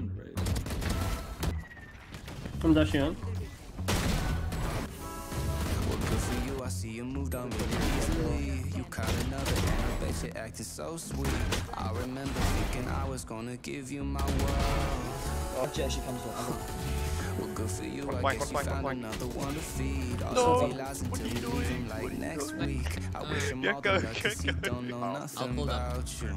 pushing right. I'm dashing on. Well, good for. I see you moved on really easily. You caught another and I bet you're acting so sweet. I remember thinking I was gonna give you my world. Oh, Jett, she comes up. Well, good for you. I One guess you point, one found point. another one to feed. All No. no. until you leave him like next week. I wish him all go, the luck 'cause he go, go. don't know nothing about you.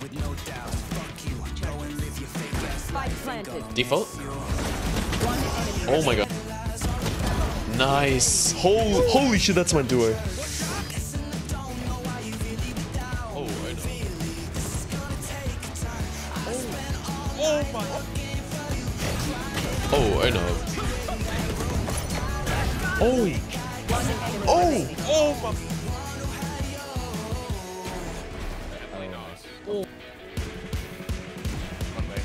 with no doubt. Fuck you, go and live your fake ass Spike planted. Default? Oh my god. Nice. Holy, holy shit, that's my duo. Oh my. Oh, I know. Oh! Oh! Oh my. One way.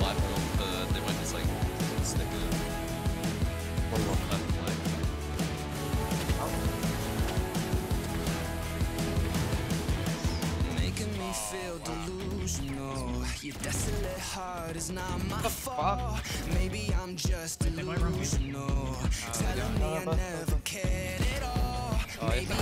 Live build, they went just like stick it. One more left flag. Making me feel delusional. Your desolate heart is not my fault. Maybe I'm just delusional. Telling me I never cared at all. Maybe